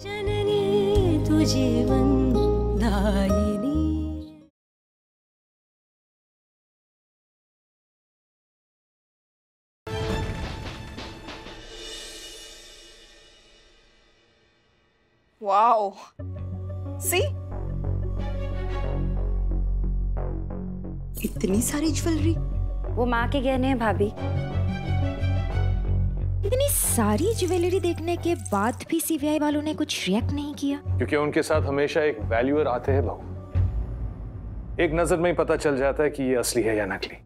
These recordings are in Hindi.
जननी तू जीवन दायिनी Wow. See? इतनी सारी ज्वेलरी वो माँ के गहने हैं भाभी इतनी सारी ज्वेलरी देखने के बाद भी सीबीआई वालों ने कुछ रिएक्ट नहीं किया। क्योंकि उनके साथ हमेशा एक वैल्यूअर आते हैं बहू। एक नज़र में ही पता चल जाता है कि ये असली है या नकली।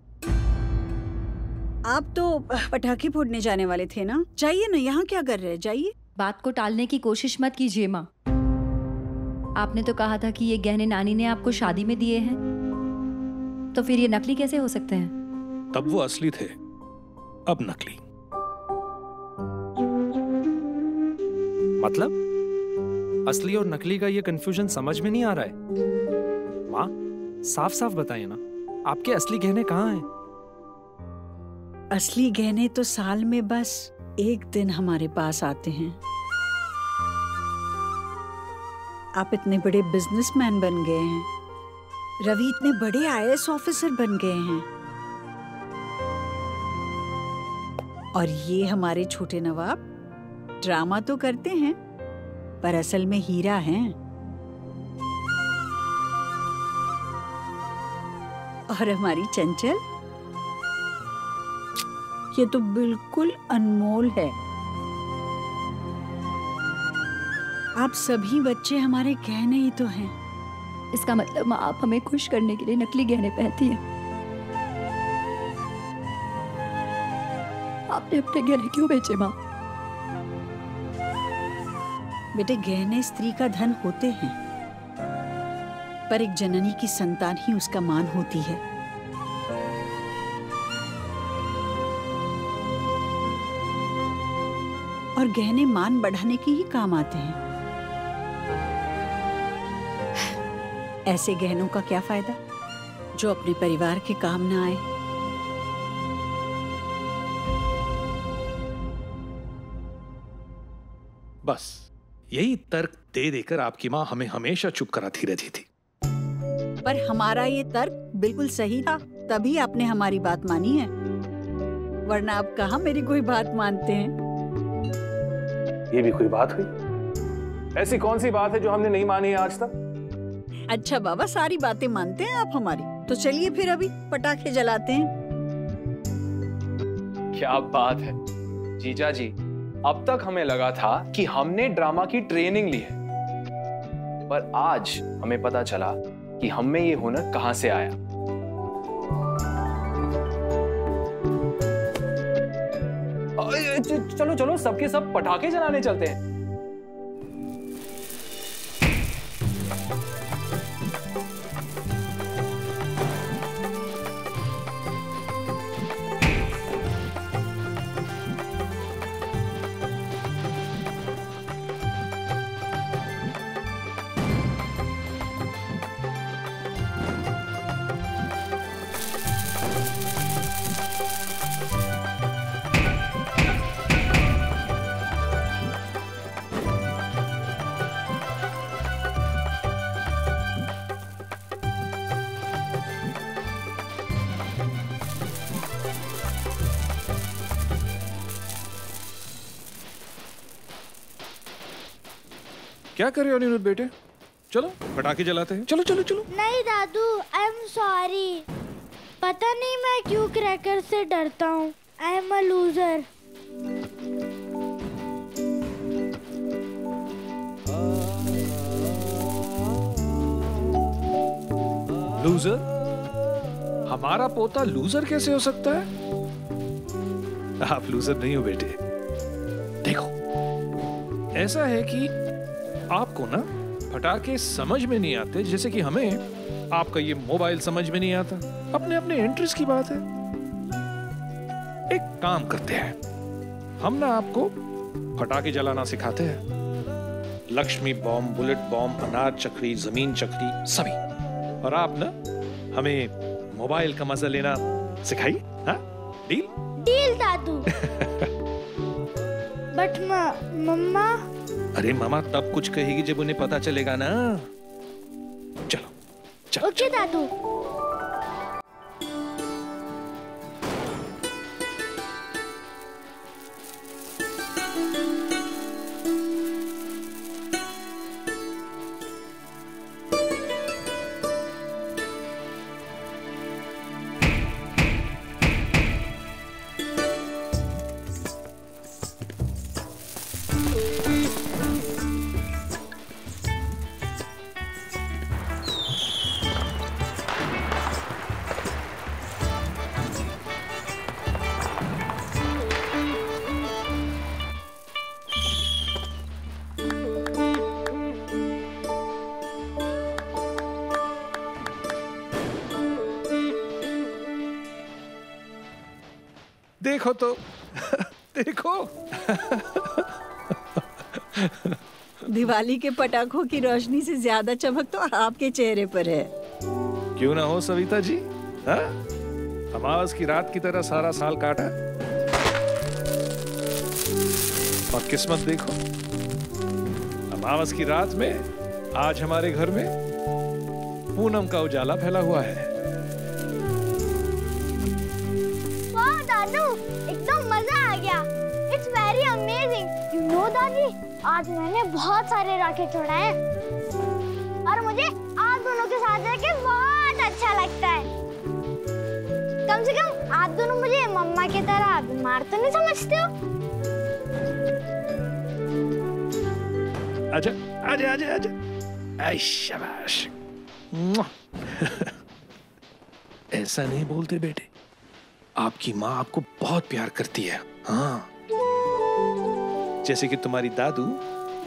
आप तो पटाखे फोड़ने जाने वाले थे ना? जाइए ना यहाँ क्या कर रहे हैं? जाइए। बात को टालने की कोशिश मत कीजिए माँ। आपने तो कहा था कि ये गहने नानी ने आपको शादी में दिए हैं। तो फिर ये नकली कैसे हो सकते हैं? तब वो असली थे अब नकली। मतलब? असली और नकली का ये कंफ्यूजन समझ में नहीं आ रहा है। माँ साफ़ साफ़ बताइए ना, आपके असली गहने कहाँ हैं? असली गहने तो साल में बस एक दिन हमारे पास आते हैं। आप इतने बड़े बिजनेसमैन बन गए हैं। रवि इतने बड़े आईएएस ऑफिसर बन गए हैं। और ये हमारे छोटे नवाब ड्रामा तो करते हैं, पर असल में हीरा हैं। और हमारी चंचल? ये तो बिल्कुल अनमोल है। आप सभी बच्चे हमारे गहने ही तो हैं। इसका मतलब माँ आप हमें खुश करने के लिए नकली गहने पहनती हैं। आपने अपने गहने क्यों बेचे, माँ? बेटे, गहने स्त्री का धन होते हैं, पर एक जननी की संतान ही उसका मान होती है। और गहने मान बढ़ाने के ही काम आते हैं। ऐसे गहनों का क्या फ़ायदा, जो अपने परिवार के काम ना आए? बस। यही तर्क दे देकर आपकी माँ हमें हमेशा चुप कराती रहती थी। पर हमारा ये तर्क बिल्कुल सही था तभी आपने हमारी बात मानी है। वरना आप कहा मेरी कोई बात मानते हैं? ये भी कोई बात हुई? ऐसी कौन सी बात है जो हमने नहीं मानी है आज तक? अच्छा बाबा सारी बातें मानते हैं आप हमारी। तो चलिए फिर अभी पटाखे जलाते हैं। क्या बात है। जीजा जी अब तक हमें लगा था कि हमने ड्रामा की ट्रेनिंग ली है। पर आज हमें पता चला कि हम में ये हुनर कहाँ से आया। चलो चलो, सबके सब पटाखे जलाने चलते हैं। क्या कर रहे हो अनिरुद्ध बेटे? चलो। पटाखे जलाते हैं। चलो चलो चलो। नहीं दादू आई एम सॉरी पता नहीं मैं क्यों क्रैकर से डरता हूँ। I am a loser loser हमारा पोता लूजर कैसे हो सकता है? आप लूजर नहीं हो बेटे। देखो ऐसा है कि आपको ना फटाके समझ में नहीं आते जैसे कि हमें आपका ये मोबाइल समझ में नहीं आता। अपने अपने इंटरेस्ट की बात है। एक काम करते हैं। हम ना आपको पटाखे जलाना सिखाते हैं। लक्ष्मी बॉम्ब बुलेट बॉम्ब अनार चक्री ज़मीन चक्री सभी। और आप ना हमें मोबाइल का मज़ा लेना सिखाई हाँ? डील डील दादू। बट मम्मा अरे मामा तब कुछ कहेगी जब उन्हें पता चलेगा ना। चलो चलो। ओके दादू। देखो तो। देखो। दिवाली के पटाखों की रोशनी से ज़्यादा चमक तो आपके चेहरे पर है। क्यों ना हो सविता जी? हाँ? अमावस की रात की तरह सारा साल काटा और किस्मत देखो। अमावस की रात में आज हमारे घर में पूनम का उजाला फैला हुआ है। दादी आज मैंने बहुत सारे रॉकेट छोड़ाए हैं। और मुझे आप दोनों के साथ रहकर बहुत अच्छा लगता है। कम से कम आप दोनों मुझे मम्मा की तरह बीमार तो नहीं समझते हो? आजा आजा आजा आजा। शाबाश। ऐसा नहीं बोलते बेटे। आपकी माँ आपको बहुत प्यार करती है। हाँ। जैसे कि तुम्हारी दादू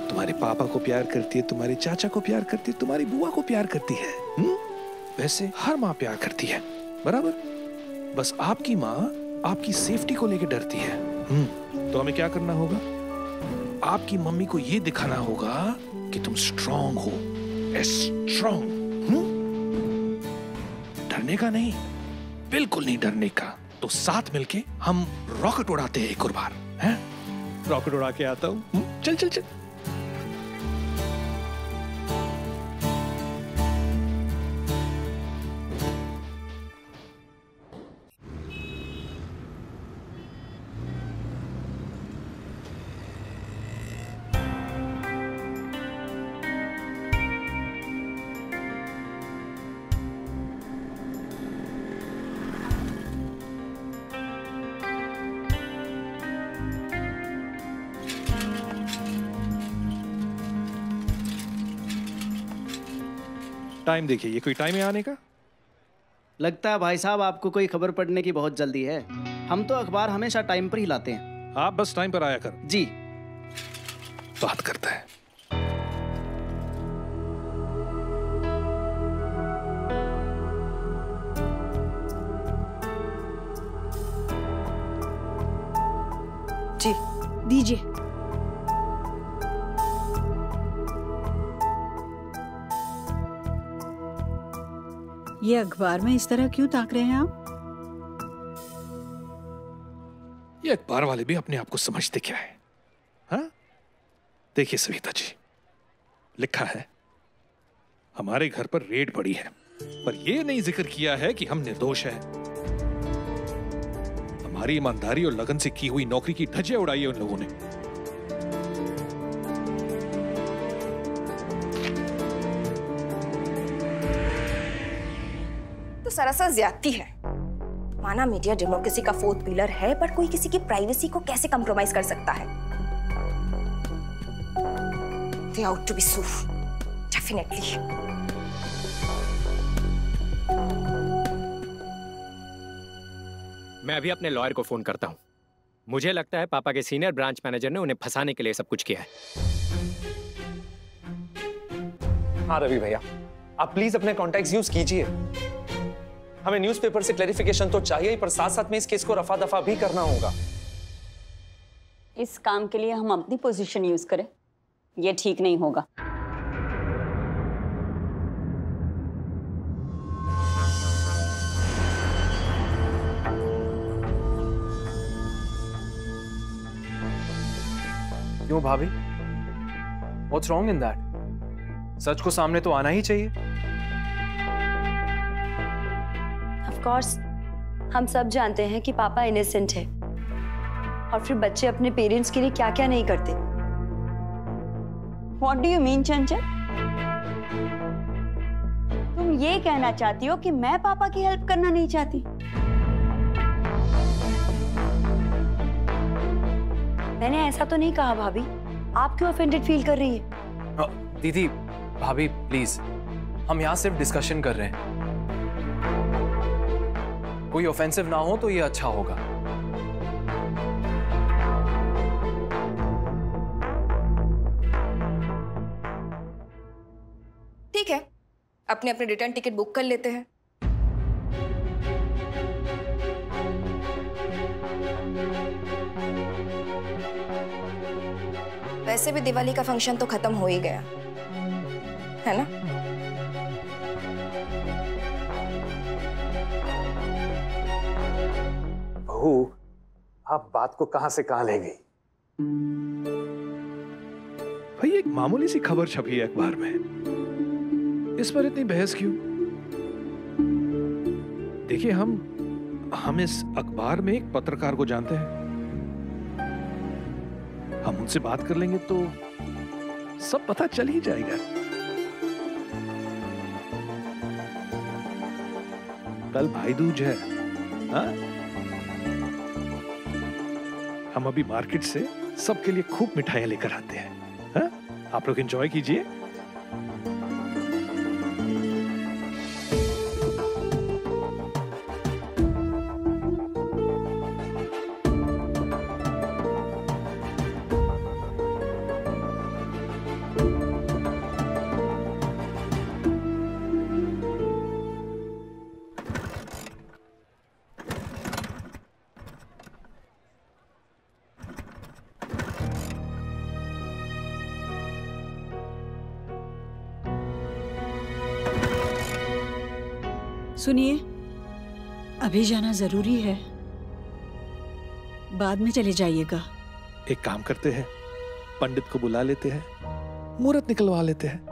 तुम्हारे पापा को प्यार करती है, तुम्हारे चाचा को प्यार करती है, तुम्हारी बुआ को प्यार करती है हुँ? वैसे हर माँ प्यार करती है, बराबर? बस आपकी माँ आपकी सेफ्टी को लेकर डरती है हुँ? तो हमें क्या करना होगा? आपकी मम्मी को यह दिखाना होगा कि तुम स्ट्रांग हो स्ट्रांग डरने का नहीं, बिल्कुल नहीं डरने का। तो साथ मिलके हम रॉकेट उड़ाते हैं एक और बार, हैं? रॉकेट उड़ा के आता हूँ? चल चल चल टाइम देखिए ये कोई टाइम है आने का? लगता है भाई साहब आपको कोई खबर पड़ने की बहुत जल्दी है। हम तो अखबार हमेशा टाइम पर ही लाते हैं। आप बस टाइम पर आया कर। जी। बात करता है। जी दीजिए। ये अखबार में इस तरह क्यों ताक रहे हैं आप? ये अखबार वाले भी अपने आप को समझते क्या है? हाँ? देखिए सविता जी, लिखा है, हमारे घर पर रेड पड़ी है, पर यह नहीं ज़िक्र किया है कि हम निर्दोष है। हमारी ईमानदारी और लगन से की हुई नौकरी की धज्जियाँ उड़ाई है उन लोगों ने। तो सरासर ज्यादती है। माना मीडिया डेमोक्रेसी का फोर्थ पिलर है पर कोई किसी की प्राइवेसी को कैसे कंप्रोमाइज कर सकता है? They ought to be sued. Definitely. मैं अभी अपने लॉयर को फ़ोन करता हूँ। मुझे लगता है पापा के सीनियर ब्रांच मैनेजर ने उन्हें फंसाने के लिए सब कुछ किया है। हाँ रवि भैया आप प्लीज़ अपने कॉन्टैक्ट यूज़ कीजिए। हमें न्यूज़पेपर से क्लैरिफिकेशन तो चाहिए ही पर साथ साथ में इस केस को रफा दफ़ा भी करना होगा। इस काम के लिए हम अपनी पोजीशन यूज़ करें। ये ठीक नहीं होगा। क्यों भाभी? व्हाट्स रॉन्ग इन दैट सच को सामने तो आना ही चाहिए। ऑफ़ कोर्स हम सब जानते हैं कि पापा इनोसेंट है। और फिर बच्चे अपने पेरेंट्स के लिए क्या क्या नहीं करते। व्हाट डू यू मीन चंचल? तुम ये कहना चाहती हो कि मैं पापा की हेल्प करना नहीं चाहती। मैंने ऐसा तो नहीं कहा, भाभी। आप क्यों ऑफेंडेड फील कर रही है? दीदी, भाभी प्लीज़ हम यहाँ सिर्फ़ डिस्कशन कर रहे हैं। कोई ऑफेंसिव ना हो तो ये अच्छा होगा। ठीक है, अपने अपने रिटर्न टिकट बुक कर लेते हैं। वैसे भी दिवाली का फ़ंक्शन तो खत्म हो ही गया, है ना? बहू, आप बात को कहाँ से कहाँ ले गई भाई, एक मामूली सी खबर छपी है अखबार में। इस पर इतनी बहस क्यों? देखिए, हम हम इस अखबार में एक पत्रकार को जानते हैं। हम उनसे बात कर लेंगे तो सब पता चल ही जाएगा। कल भाई दूज है हाँ? हम अभी मार्केट से सबके लिए खूब मिठाइयाँ लेकर आते हैं हा? आप लोग एंजॉय कीजिए सुनिए। अभी जाना ज़रूरी है। बाद में चले जाइएगा। एक काम करते हैं। पंडित को बुला लेते हैं। मुहूर्त निकलवा लेते हैं।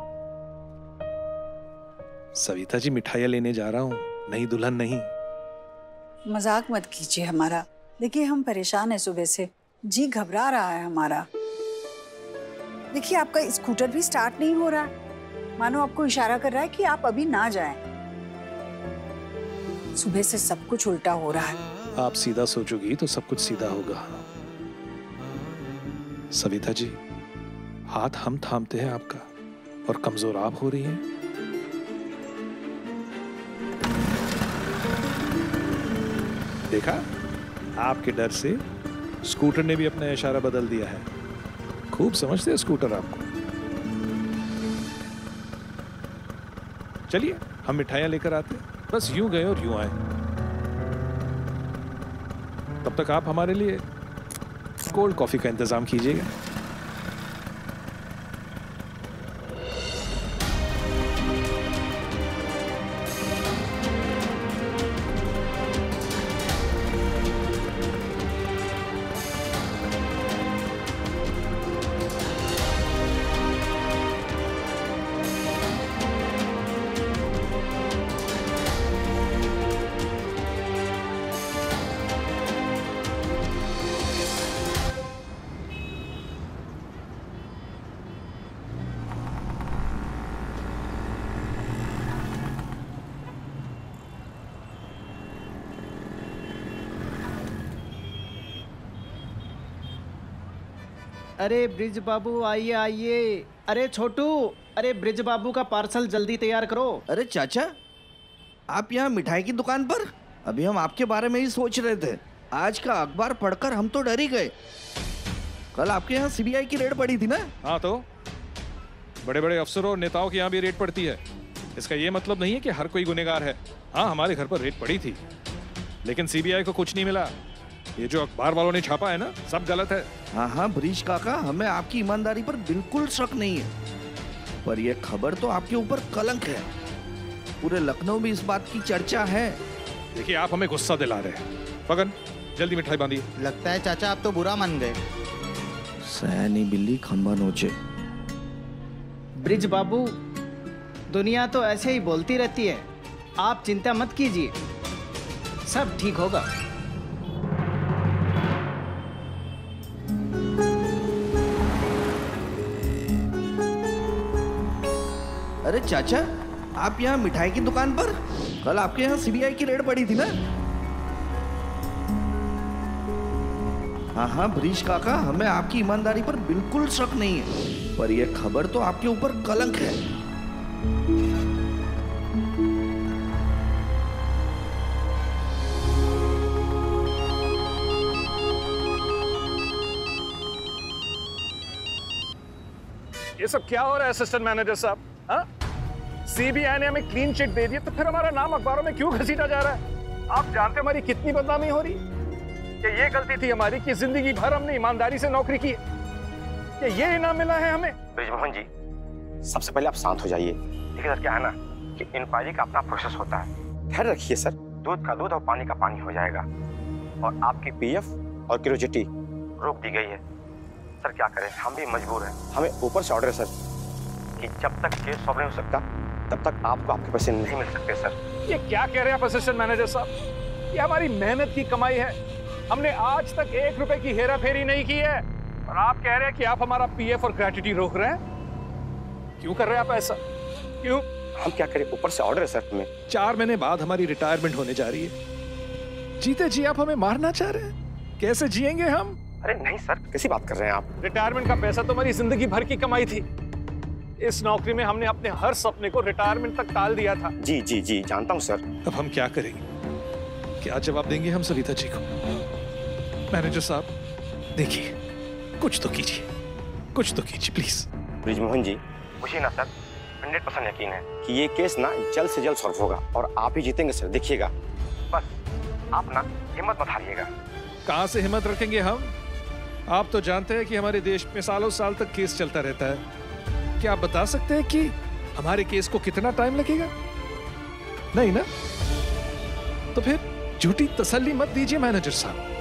सविता जी मिठाइयाँ लेने जा रहा हूँ। नहीं दुल्हन नहीं। मज़ाक मत कीजिए हमारा। देखिए हम परेशान हैं सुबह से। जी घबरा रहा है हमारा। देखिए आपका स्कूटर भी स्टार्ट नहीं हो रहा। मानो आपको इशारा कर रहा है कि आप अभी ना जाएँ। सुबह से सब कुछ उल्टा हो रहा है। आप सीधा सोचोगी तो सब कुछ सीधा होगा। सविता जी, हाथ हम थामते हैं आपका और कमज़ोर आप हो रही हैं। देखा, आपके डर से स्कूटर ने भी अपना इशारा बदल दिया है। खूब समझते हैं स्कूटर आपको। चलिए, हम मिठाइयाँ लेकर आते हैं। बस यूँ गए और यूँ आए। तब तक आप हमारे लिए कोल्ड कॉफ़ी का इंतज़ाम कीजिएगा। अरे ब्रिज बाबू आइए आइए। अरे छोटू अरे ब्रिज बाबू का पार्सल जल्दी तैयार करो। अरे चाचा आप यहाँ मिठाई की दुकान पर? अभी हम आपके बारे में ही सोच रहे थे। आज का अखबार पढ़कर हम तो डर ही गए। कल आपके यहाँ सीबीआई की रेड पड़ी थी ना? हाँ तो? बड़े बड़े अफसरों और नेताओं के यहाँ भी रेड पड़ती है। इसका ये मतलब नहीं है कि हर कोई गुनेगार है। हाँ हमारे घर पर रेड पड़ी थी। लेकिन सीबीआई को कुछ नहीं मिला। ये जो अखबार वालों ने छापा है ना सब गलत है। हाँ हाँ ब्रिज काका हमें आपकी ईमानदारी पर बिल्कुल शक नहीं है। पर यह खबर तो आपके ऊपर कलंक है। पूरे लखनऊ में इस बात की चर्चा है। देखिए आप हमें गुस्सा दिला रहे हैं। फगन जल्दी मिठाई बांधिए। लगता है चाचा आप तो बुरा मान गए। सयानी बिल्ली खंबा नोचे। ब्रिज बाबू दुनिया तो ऐसे ही बोलती रहती है। आप चिंता मत कीजिए। सब ठीक होगा। अरे चाचा, आप यहाँ मिठाई की दुकान पर? कल आपके यहाँ सीबीआई की रेड पड़ी थी ना? हाँ हाँ ब्रिज काका, हमें आपकी ईमानदारी पर बिल्कुल शक नहीं है, पर यह खबर तो आपके ऊपर कलंक है। ये सब क्या हो रहा है असिस्टेंट मैनेजर साहब? हाँ? सीबीआई ने हमें क्लीन चिट दे दी तो फिर हमारा नाम अखबारों में क्यों घसीटा जा रहा है? आप जानते हमारी कितनी बदनामी हो रही? कि ये गलती थी हमारी कि ज़िंदगी भर हमने ईमानदारी से नौकरी की। कि ये इनाम मिला है हमें। ब्रिजमोहन जी सबसे पहले आप शांत हो जाइए। देखिए सर क्या है ना कि इंक्वायरी का अपना प्रोसेस होता है। धैर्य रखिए सर दूध का दूध और पानी का पानी हो जाएगा। और आपकी पीएफ और क्यूरोजिटी रोक दी गई है। सर क्या करें? हम भी मजबूर हैं। हमें ऊपर से ऑर्डर है सर। कि जब तक केस सॉल्व नहीं हो सकता तब तक आपको आपके पैसे नहीं मिल सकते सर। ये क्या कह रहे हैं आप असिस्टेंट मैनेजर साहब? ये हमारी मेहनत की कमाई है। हमने आज तक एक रुपए की हेरा फेरी नहीं की है। और आप कह रहे हैं कि आप हमारा पीएफ और ग्रेटिटी रोक रहे हैं? क्यों कर रहे हैं आप ऐसा? क्यों? हम क्या करें? ऊपर से ऑर्डर है सर हमें चार महीने बाद हमारी रिटायरमेंट होने जा रही है। जीते जी आप हमें मारना चाह रहे हैं? कैसे जिएँगे हम? अरे नहीं सर कैसी बात कर रहे हैं आप? रिटायरमेंट का पैसा तो हमारी ज़िंदगी भर की कमाई थी। इस नौकरी में हमने अपने हर सपने को रिटायरमेंट तक टाल दिया था। जी जी जी जानता हूँ सर। अब हम क्या करेंगे? क्या जवाब देंगे हम सविता जी को? मैनेजर साहब देखिए कुछ तो कीजिए कुछ तो कीजिए प्लीज़ ब्रिजमोहन जी मुझे ना सर हंड्रेड परसेंट यकीन है। कि ये केस ना जल्द से जल्द सॉल्व होगा और आप ही जीतेंगे सर देखिएगा। बस आप ना हिम्मत मत हारिएगा। कहाँ से हिम्मत रखेंगे हम? आप तो जानते हैं कि हमारे देश में सालों साल तक केस चलता रहता है। क्या आप बता सकते हैं कि हमारे केस को कितना टाइम लगेगा? नहीं ना? तो फिर झूठी तसल्ली मत दीजिए मैनेजर साहब।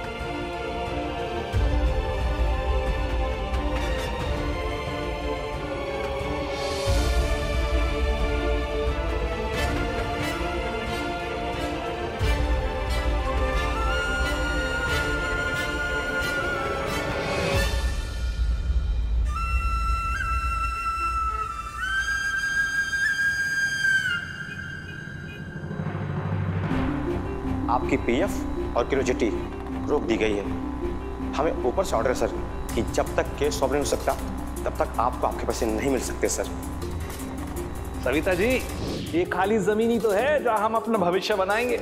आपकी पीएफ और क्यूरोजिटी रोक दी गई है। हमें ऊपर से ऑर्डर है सर कि जब तक केस सॉल्व नहीं हो सकता, तब तक आपको आपके पैसे नहीं मिल सकते सर सविता जी, ये खाली ज़मीन ही तो है जहाँ हम अपना भविष्य बनाएँगे।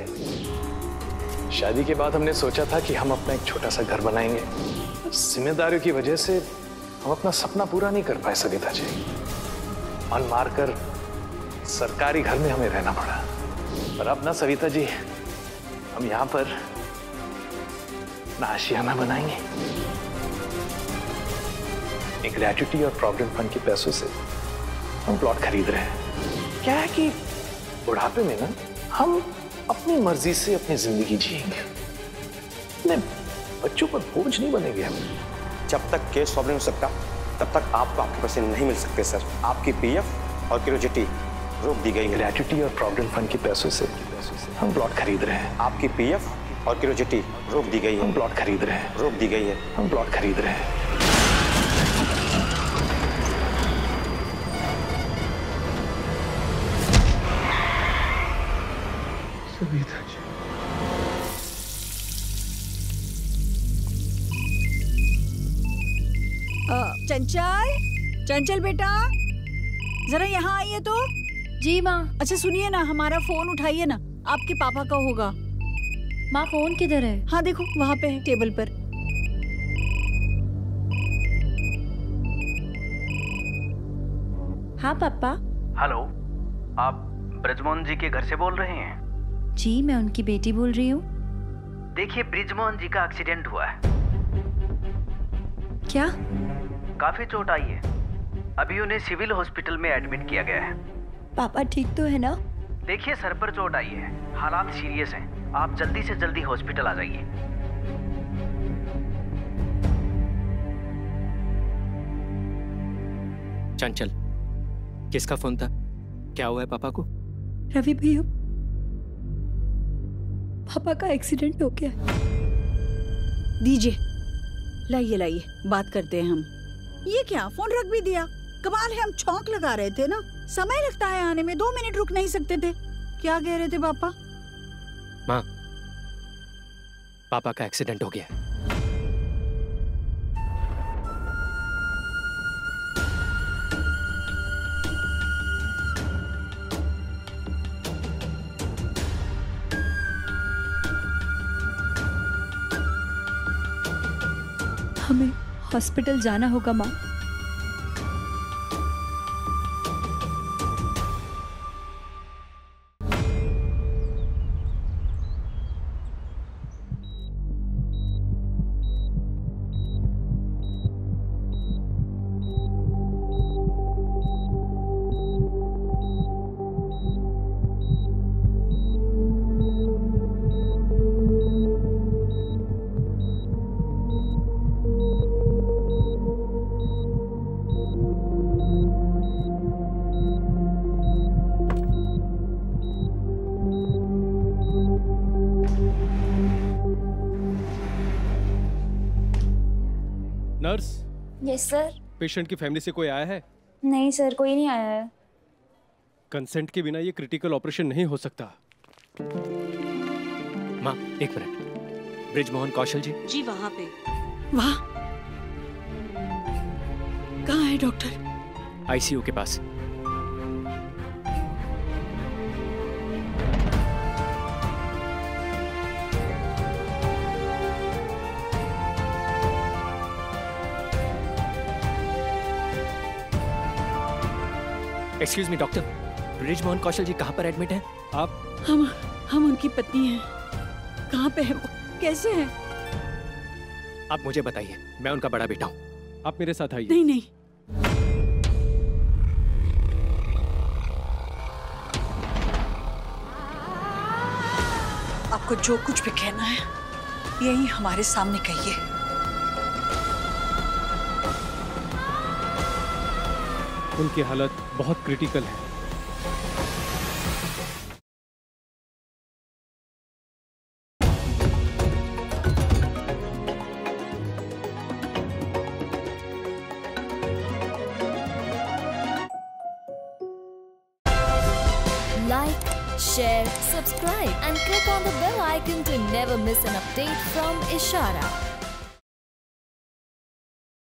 शादी के बाद हमने सोचा था कि हम अपना एक छोटा सा घर बनाएँगे। जिम्मेदारियों की वजह से हम अपना सपना पूरा नहीं कर पाए, सविता जी। मन मारकर सरकारी घर में हमें रहना पड़ा। पर अब ना, सविता जी हम यहाँ पर नाशियाना बनाएँगे। एक ग्रेचुटी और प्रॉविडेंट फंड के पैसों से हम प्लॉट खरीद रहे हैं। क्या है कि बुढ़ापे में ना हम अपनी मर्ज़ी से अपनी ज़िंदगी जिएँगे। अपने बच्चों पर बोझ नहीं बनेंगे हम। जब तक केस सॉल्व नहीं हो सकता तब तक आपको आपके पैसे नहीं मिल सकते सर। आपकी पीएफ और क्यूरोजिटी रोक दी गई ग्रेचुटी और प्रॉविडेंट फंड के पैसों से पैसों से। हम प्लॉट खरीद रहे हैं। आपकी पीएफ और क्यूरोजिटी रोक दी गई है। हम प्लॉट खरीद रहे हैं। रोक दी गई है। हम प्लॉट खरीद रहे हैं। सविता जी चंचल? चंचल बेटा? जरा यहाँ आइए तो। जी माँ। अच्छा सुनिए ना हमारा फ़ोन उठाइए ना। आपके पापा का होगा। माँ फ़ोन किधर है? हाँ देखो वहाँ पे है टेबल पर। हाँ पापा। हेलो आप ब्रजमोहन जी के घर से बोल रहे हैं? जी मैं उनकी बेटी बोल रही हूँ। देखिए ब्रिजमोहन जी का एक्सीडेंट हुआ है। क्या? काफ़ी चोट आई है। अभी उन्हें सिविल हॉस्पिटल में एडमिट किया गया है। पापा ठीक तो है ना? देखिए सर पर चोट आई है। हालात सीरियस हैं। आप जल्दी से जल्दी हॉस्पिटल आ जाइए। चंचल किसका फ़ोन था? क्या हुआ है पापा को? रवि भैया पापा का एक्सीडेंट हो गया दीजिए लाइए लाइए बात करते हैं हम। ये क्या फ़ोन रख भी दिया? कमाल है हम चौंक लगा रहे थे ना। समय लगता है आने में दो मिनट रुक नहीं सकते थे। क्या कह रहे थे पापा? माँ पापा का एक्सीडेंट हो गया हमें हॉस्पिटल जाना होगा माँ। यस सर पेशेंट की फैमिली से कोई आया है? नहीं सर कोई नहीं आया है। कंसेंट के बिना ये क्रिटिकल ऑपरेशन नहीं हो सकता। माँ एक मिनट। ब्रिजमोहन कौशल जी। जी वहाँ पे। वहाँ। कहाँ है डॉक्टर? आईसीयू के पास। Excuse me doctor Brij Mohan Kaushal ji कहाँ पर एडमिट हैं? आप हम हम उनकी पत्नी हैं। कहाँ पे है वो? कैसे है? आप मुझे बताइए मैं उनका बड़ा बेटा हूँ। आप मेरे साथ आइए। नहीं नहीं। आपको जो कुछ भी कहना है यही हमारे सामने कहिए। उनकी हालत बहुत क्रिटिकल है।